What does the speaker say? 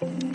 Bye.